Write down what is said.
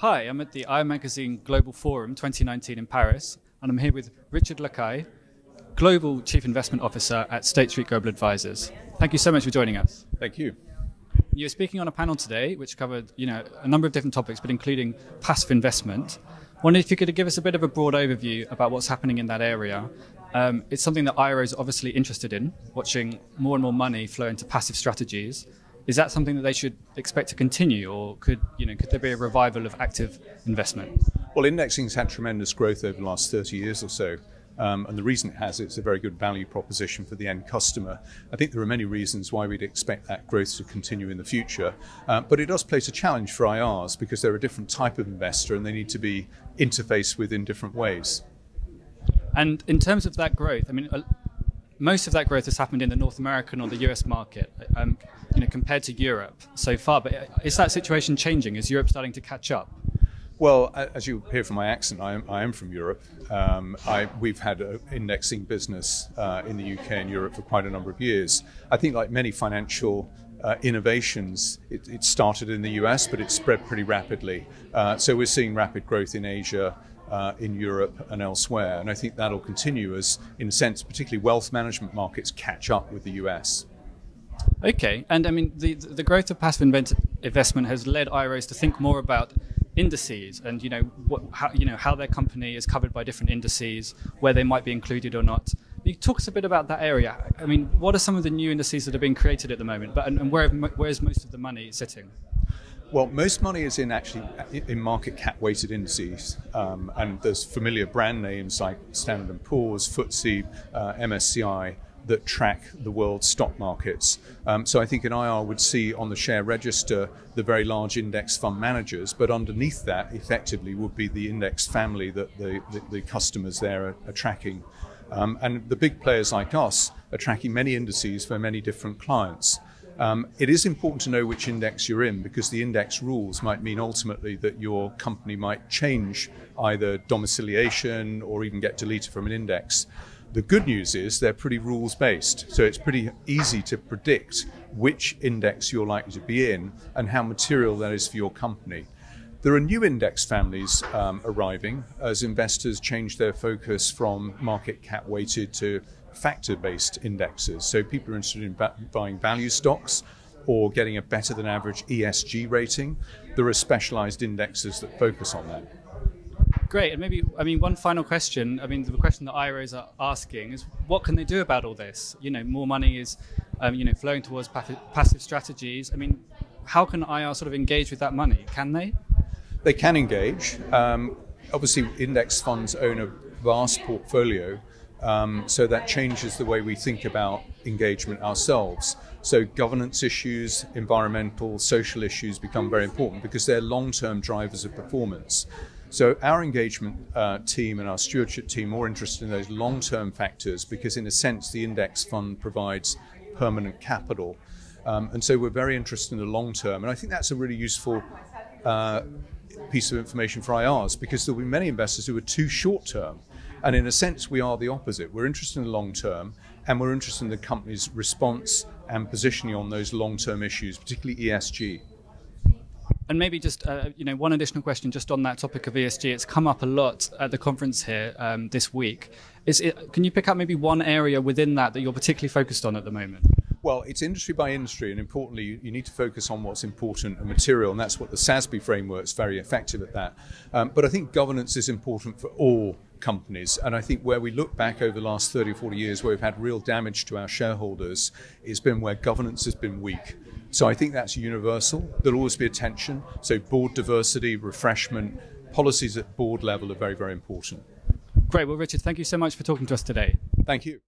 Hi, I'm at the IR Magazine Global Forum 2019 in Paris, and I'm here with Richard Lacaille, Global Chief Investment Officer at State Street Global Advisors. Thank you so much for joining us. Thank you. You're speaking on a panel today which covered, you know, a number of different topics, but including passive investment. Wondered if you could give us a bit of a broad overview about what's happening in that area. Um, it's something that IRA is obviously interested in, watching more and more money flow into passive strategies. Is that something that they should expect to continue, or could you know could there be a revival of active investment? Well, indexing's had tremendous growth over the last 30 years or so. Um, and the reason it has, is it's a very good value proposition for the end customer. I think there are many reasons why we'd expect that growth to continue in the future. Uh, but it does place a challenge for IRs because they're a different type of investor and they need to be interfaced with in different ways. And in terms of that growth, I mean, most of that growth has happened in the North American or the US market, um, you know, compared to Europe so far. But uh, is that situation changing? Is Europe starting to catch up? Well, as you hear from my accent, I am, I am from Europe. Um, I, we've had an indexing business uh, in the UK and Europe for quite a number of years. I think, like many financial uh, innovations, it, it, started in the US, but it spread pretty rapidly. Uh, so we're seeing rapid growth in Asia, uh, in Europe and elsewhere. And I think that'll continue as, in a sense, particularly wealth management markets catch up with the US. Okay, and I mean, the, the growth of passive investment has led IROs to think more about indices and you know what how you know how their company is covered by different indices where they might be included or not you talk us a bit about that area i mean what are some of the new indices that are being created at the moment but and, and where where is most of the money sitting well, most money is in actually in market cap weighted indices, um, and there's familiar brand names like Standard and Poor's, FTSE, uh, MSCI, that track the world's stock markets. Um, so I think an IR would see on the share register the very large index fund managers, but underneath that, effectively, would be the index family that the, the, the customers there are, are tracking. Um, and the big players like us are tracking many indices for many different clients. Um, it is important to know which index you're in because the index rules might mean ultimately that your company might change either domiciliation or even get deleted from an index. The good news is they're pretty rules based, so it's pretty easy to predict which index you're likely to be in and how material that is for your company. There are new index families um, arriving as investors change their focus from market cap weighted to factor based indexes. So people are interested in buying value stocks or getting a better than average ESG rating. There are specialized indexes that focus on that. Great, and maybe I mean one final question. I mean the question that IROs are asking is what can they do about all this? You know, more money is, um, you know, flowing towards passive strategies. I mean, how can IR sort of engage with that money? Can they? They can engage. Um, obviously, index funds own a vast portfolio, um, so that changes the way we think about engagement ourselves. So governance issues, environmental, social issues become very important because they're long-term drivers of performance. So our engagement uh, team and our stewardship team are more interested in those long-term factors because, in a sense, the index fund provides permanent capital, um, and so we're very interested in the long term. And I think that's a really useful uh, piece of information for IRs because there'll be many investors who are too short term. And in a sense, we are the opposite. We're interested in the long term, and we're interested in the company's response and positioning on those long term issues, particularly ESG. And maybe just uh, you know one additional question just on that topic of ESG. It's come up a lot at the conference here um, this week. It, can you pick up maybe one area within that that you're particularly focused on at the moment? Well, it's industry by industry, and importantly, you, you, need to focus on what's important and material, and that's what the SASB framework is very effective at that. Um, but I think governance is important for all companies, and I think where we look back over the last 30 or 40 years, where we've had real damage to our shareholders, it's been where governance has been weak. So I think that's universal. There'll always be attention. So board diversity, refreshment, policies at board level are very, very important. Great. Well, Richard, thank you so much for talking to us today. Thank you.